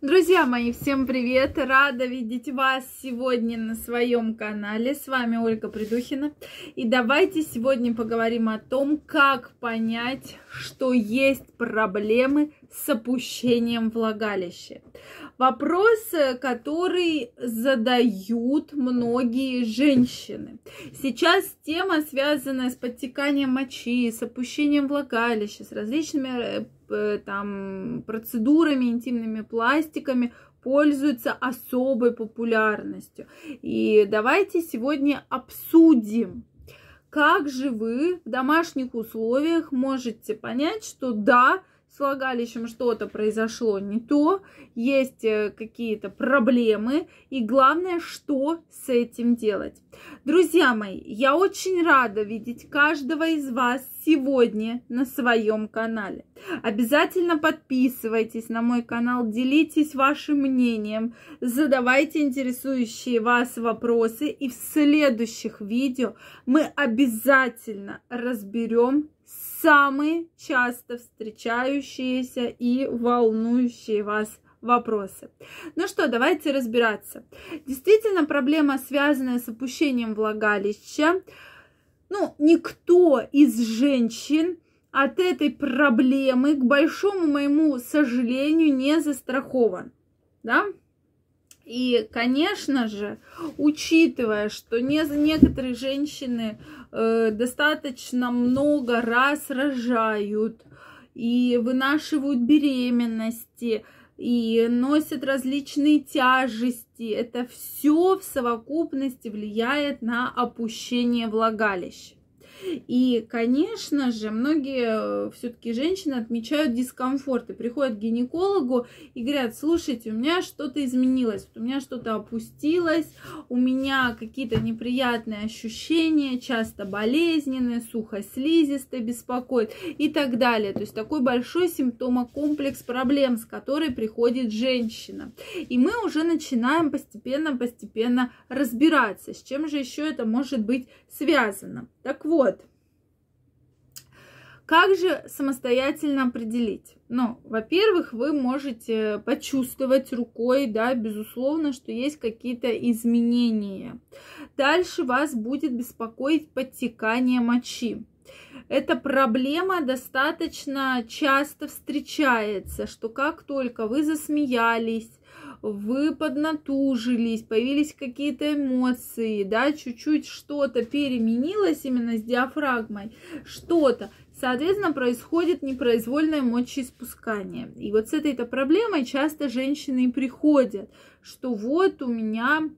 Друзья мои, всем привет! Рада видеть вас сегодня на своем канале. С вами Ольга Придухина. И давайте сегодня поговорим о том, как понять, что есть проблемы с опущением влагалища. Вопрос, который задают многие женщины. Сейчас тема, связанная с подтеканием мочи, с опущением влагалища, с различными э, там процедурами, интимными пластиками, пользуется особой популярностью. И давайте сегодня обсудим, как же вы в домашних условиях можете понять, что да, с влагалищем что-то произошло не то, есть э, какие-то проблемы, и главное, что с этим делать. Друзья мои, я очень рада видеть каждого из вас сегодня на своем канале. Обязательно подписывайтесь на мой канал, делитесь вашим мнением, задавайте интересующие вас вопросы, и в следующих видео мы обязательно разберем самые часто встречающиеся и волнующие вас вопросы. Ну что, давайте разбираться. Действительно, проблема, связанная с опущением влагалища, ну, никто из женщин от этой проблемы, к большому моему сожалению, не застрахован. Да? И, конечно же, учитывая, что не, некоторые женщины э, достаточно много раз рожают и вынашивают беременности, и носят различные тяжести, это все в совокупности влияет на опущение влагалища. И, конечно же, многие э, все-таки женщины отмечают дискомфорт и приходят к гинекологу и говорят, слушайте, у меня что-то изменилось, у меня что-то опустилось, у меня какие-то неприятные ощущения, часто болезненные, сухослизистые беспокоит и так далее. То есть такой большой симптомокомплекс проблем, с которой приходит женщина. И мы уже начинаем постепенно-постепенно разбираться, с чем же еще это может быть связано. Так вот, как же самостоятельно определить? Ну, во-первых, вы можете почувствовать рукой, да, безусловно, что есть какие-то изменения. Дальше вас будет беспокоить подтекание мочи. Эта проблема достаточно часто встречается, что как только вы засмеялись, вы поднатужились, появились какие-то эмоции, да, чуть-чуть что-то переменилось именно с диафрагмой, что-то, соответственно, происходит непроизвольное мочеиспускание. И вот с этой-то проблемой часто женщины приходят, что вот у меня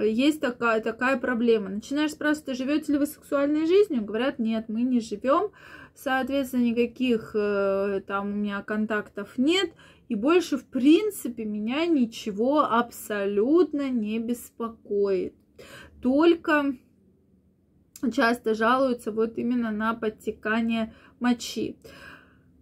есть такая, такая проблема. Начинаешь спрашивать, живете ли вы сексуальной жизнью? Говорят, нет, мы не живем. Соответственно, никаких э, там у меня контактов нет. И больше, в принципе, меня ничего абсолютно не беспокоит. Только часто жалуются вот именно на подтекание мочи.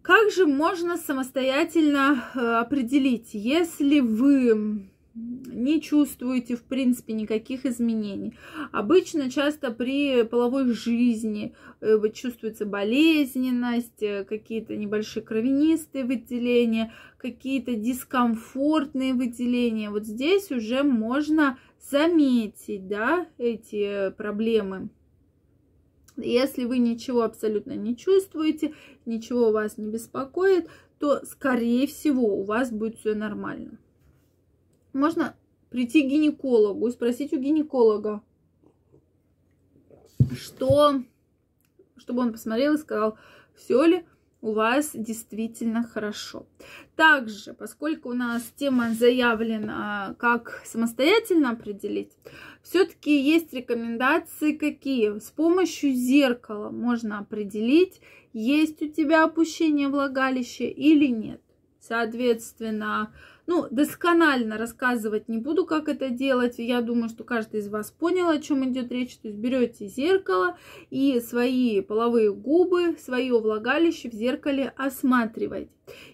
Как же можно самостоятельно э, определить, если вы не чувствуете, в принципе, никаких изменений. Обычно часто при половой жизни э, чувствуется болезненность, э, какие-то небольшие кровянистые выделения, какие-то дискомфортные выделения. Вот здесь уже можно заметить, да, эти проблемы. Если вы ничего абсолютно не чувствуете, ничего вас не беспокоит, то, скорее всего, у вас будет все нормально. Можно прийти к гинекологу и спросить у гинеколога, что, чтобы он посмотрел и сказал, все ли у вас действительно хорошо. Также, поскольку у нас тема заявлена, как самостоятельно определить, все-таки есть рекомендации какие. С помощью зеркала можно определить, есть у тебя опущение влагалища или нет. Соответственно, ну, досконально рассказывать не буду, как это делать. Я думаю, что каждый из вас понял, о чем идет речь. То есть берете зеркало и свои половые губы, свое влагалище в зеркале осматриваете.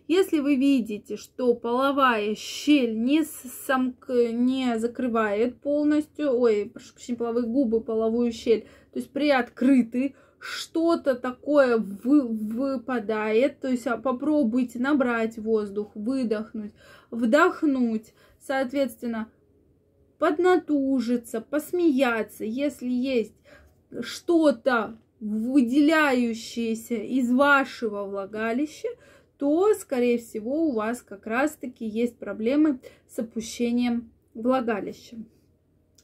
Если вы видите, что половая щель не, сам, не закрывает полностью, ой, прошу прощения, половые губы, половую щель, то есть приоткрыты, что-то такое вы, выпадает, то есть а, попробуйте набрать воздух, выдохнуть, вдохнуть, соответственно, поднатужиться, посмеяться, если есть что-то выделяющееся из вашего влагалища, то, скорее всего, у вас как раз-таки есть проблемы с опущением влагалища.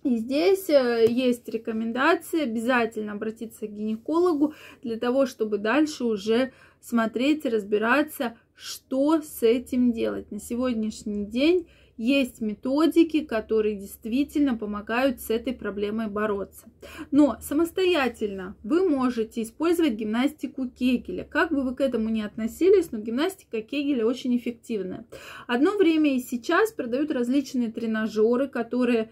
И здесь э, есть рекомендации обязательно обратиться к гинекологу для того, чтобы дальше уже смотреть разбираться, что с этим делать. На сегодняшний день есть методики, которые действительно помогают с этой проблемой бороться. Но самостоятельно вы можете использовать гимнастику Кегеля. Как бы вы к этому ни относились, но гимнастика Кегеля очень эффективная. Одно время и сейчас продают различные тренажеры, которые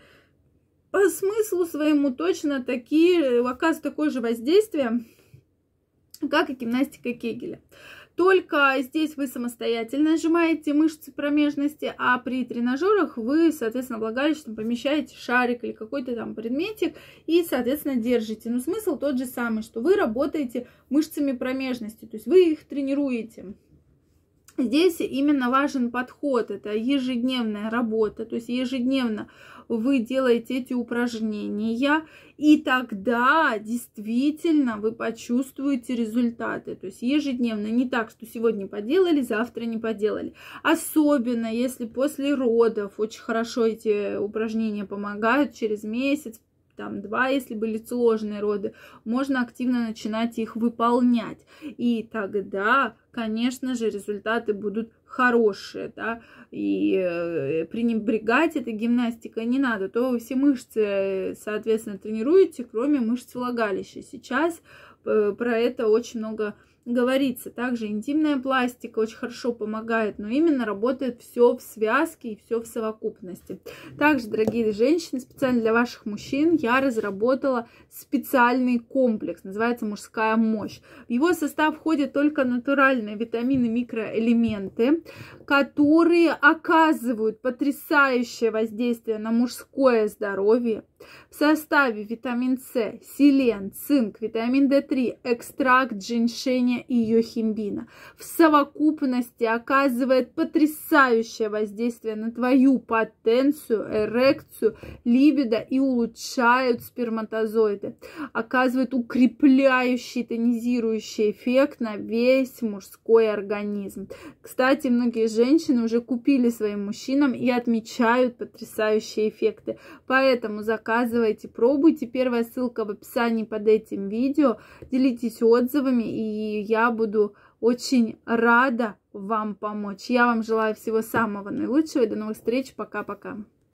по смыслу своему точно такие, оказывают такое же воздействие, как и гимнастика Кегеля. Только здесь вы самостоятельно сжимаете мышцы промежности, а при тренажерах вы, соответственно, влагалищем помещаете шарик или какой-то там предметик и, соответственно, держите. Но смысл тот же самый, что вы работаете мышцами промежности, то есть вы их тренируете. Здесь именно важен подход, это ежедневная работа, то есть ежедневно вы делаете эти упражнения, и тогда действительно вы почувствуете результаты. То есть ежедневно, не так, что сегодня поделали, завтра не поделали. Особенно если после родов очень хорошо эти упражнения помогают через месяц, там два, если были сложные роды, можно активно начинать их выполнять. И тогда, конечно же, результаты будут хорошие, да, и э, пренебрегать этой гимнастикой не надо, то вы все мышцы, соответственно, тренируете, кроме мышц влагалища. Сейчас э, про это очень много говорится. Также интимная пластика очень хорошо помогает, но именно работает все в связке и все в совокупности. Также, дорогие женщины, специально для ваших мужчин я разработала специальный комплекс, называется «Мужская мощь». В его состав входят только натуральные витамины, микроэлементы, которые оказывают потрясающее воздействие на мужское здоровье. В составе витамин С, селен, цинк, витамин D3, экстракт и йохимбина. В совокупности оказывает потрясающее воздействие на твою потенцию, эрекцию, либидо и улучшают сперматозоиды. Оказывает укрепляющий, тонизирующий эффект на весь мужской организм. Кстати, многие женщины уже купили своим мужчинам и отмечают потрясающие эффекты. Поэтому заказывайте, пробуйте. Первая ссылка в описании под этим видео. Делитесь отзывами, и я буду очень рада вам помочь. Я вам желаю всего самого наилучшего и до новых встреч. Пока-пока.